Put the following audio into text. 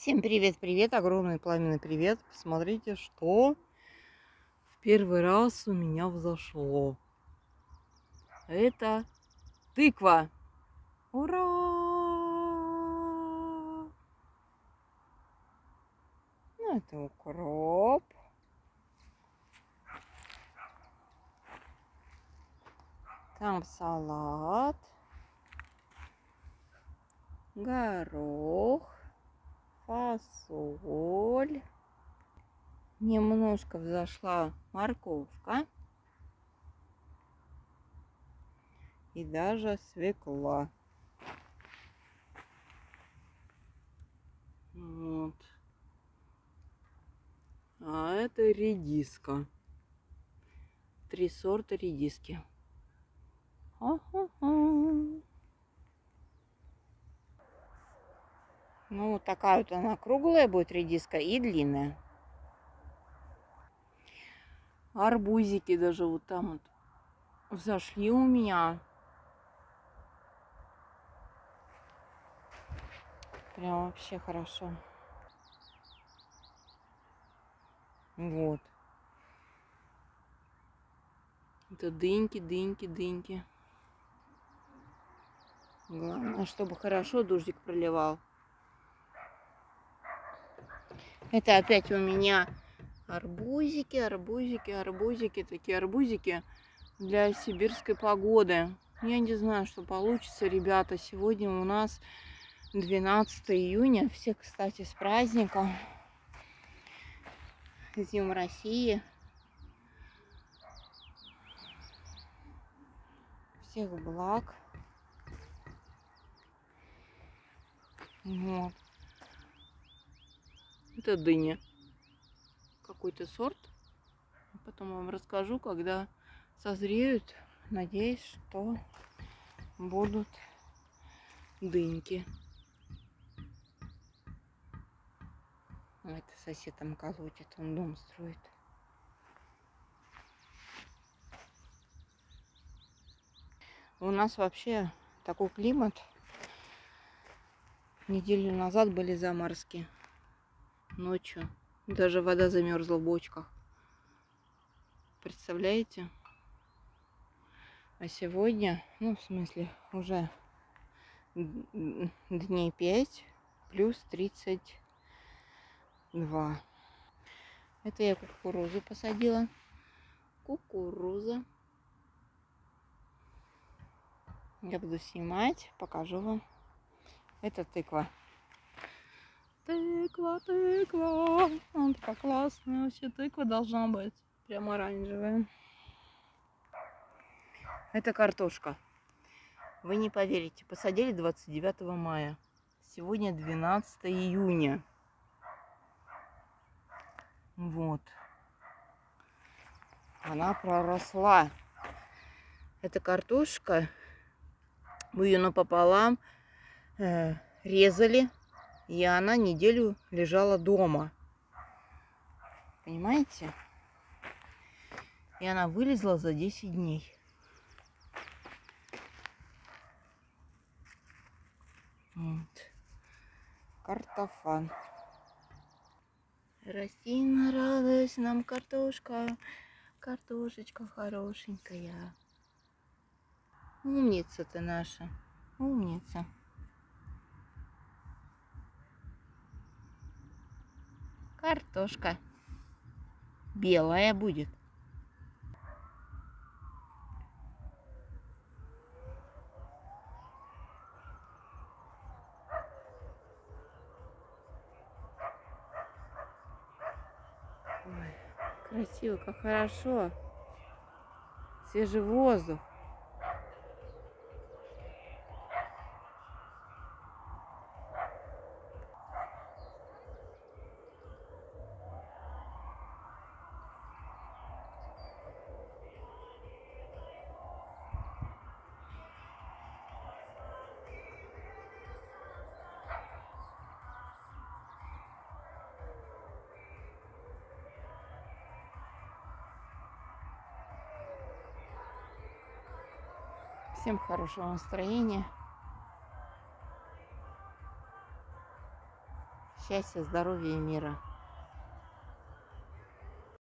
Всем привет-привет, огромный пламенный привет. Посмотрите, что в первый раз у меня взошло. Это тыква. Ура! Ну, это укроп. Там салат. Горох фасоль. Немножко взошла морковка. И даже свекла. Вот. А это редиска. Три сорта редиски. Ха-ха-ха. Ну, такая вот она круглая будет редиска и длинная. Арбузики даже вот там вот взошли у меня. Прям вообще хорошо. Вот. Это дыньки, дыньки, дыньки. Главное, чтобы хорошо дождик проливал. Это опять у меня арбузики, арбузики, арбузики, такие арбузики для сибирской погоды. Я не знаю, что получится, ребята. Сегодня у нас 12 июня. Всех, кстати, с праздником. С Днем России. Всех благ. Вот. Это дыня. Какой-то сорт. Потом вам расскажу, когда созреют. Надеюсь, что будут дыньки. Это сосед там колотит, он дом строит. У нас вообще такой климат. Неделю назад были заморозки ночью. Даже вода замерзла в бочках. Представляете? А сегодня, ну, в смысле, уже дней 5 плюс 32. Это я кукурузу посадила. Кукуруза. Я буду снимать, покажу вам. Это тыква. Тыква, тыква. Он такая классная. Вообще тыква должна быть. Прям оранжевая. Это картошка. Вы не поверите. Посадили 29 мая. Сегодня 12 июня. Вот. Она проросла. Это картошка. Мы ее напополам э, резали и она неделю лежала дома. Понимаете? И она вылезла за 10 дней. Вот. Картофан. Расти на радость нам картошка, картошечка хорошенькая. Умница ты наша, умница. Картошка. Белая будет. Ой, красиво, как хорошо. Свежий воздух. Всем хорошего настроения. счастья, здоровья и мира.